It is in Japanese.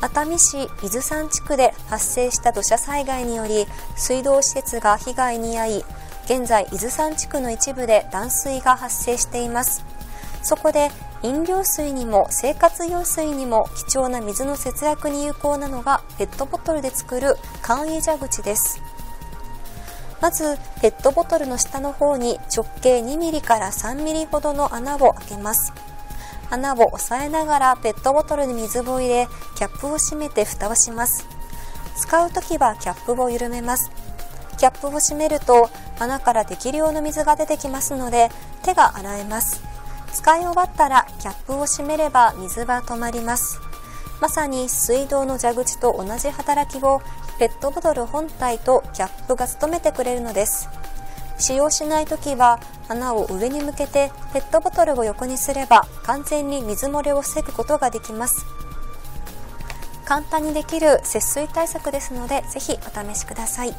熱海市伊豆山地区で発生した土砂災害により水道施設が被害に遭い現在伊豆山地区の一部で断水が発生しています。そこで飲料水にも生活用水にも貴重な水の節約に有効なのがペットボトルで作る簡易蛇口です。まずペットボトルの下の方に直径2ミリから3ミリほどの穴を開けます。穴を押さえながらペットボトルに水を入れキャップを閉めて蓋をします。使うときはキャップを緩めます。キャップを閉めると穴から適量の水が出てきますので手が洗えます。使い終わったらキャップを閉めれば水は止まります。まさに水道の蛇口と同じ働きをペットボトル本体とキャップが務めてくれるのです。使用しないときは穴を上に向けてペットボトルを横にすれば完全に水漏れを防ぐことができます。簡単にできる節水対策ですのでぜひお試しください。